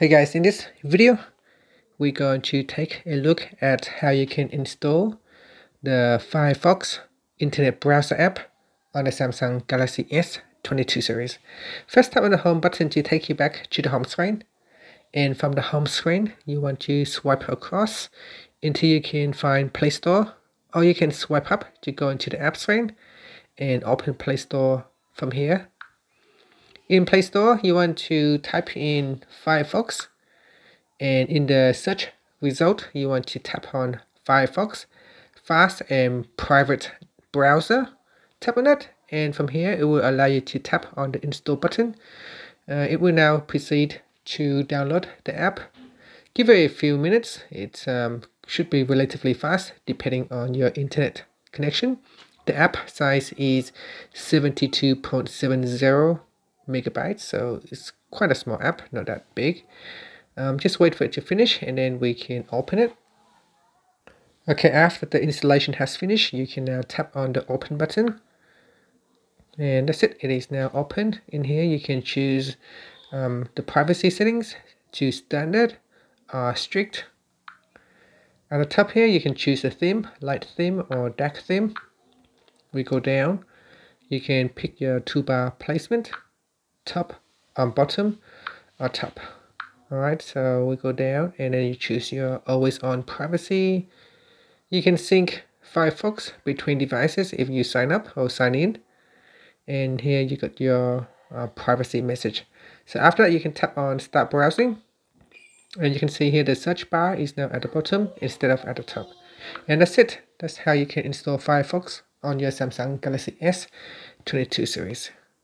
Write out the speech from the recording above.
Hey guys, in this video, we're going to take a look at how you can install the Firefox Internet Browser app on the Samsung Galaxy S22 series. First tap on the home button to take you back to the home screen. And from the home screen, you want to swipe across until you can find Play Store. Or you can swipe up to go into the app screen and open Play Store from here in Play Store, you want to type in Firefox, and in the search result, you want to tap on Firefox, fast and private browser. Tap on that, and from here, it will allow you to tap on the install button. Uh, it will now proceed to download the app. Give it a few minutes. It um, should be relatively fast, depending on your internet connection. The app size is 72.70 megabytes so it's quite a small app not that big. Um, just wait for it to finish and then we can open it. Okay after the installation has finished you can now tap on the open button. And that's it. It is now open in here you can choose um, the privacy settings to standard or strict. At the top here you can choose a theme light theme or dark theme. We go down. You can pick your toolbar placement top and bottom or top alright so we go down and then you choose your always on privacy. You can sync Firefox between devices if you sign up or sign in. And here you got your uh, privacy message. So after that you can tap on start browsing. And you can see here the search bar is now at the bottom instead of at the top. And that's it. That's how you can install Firefox on your Samsung Galaxy S22 series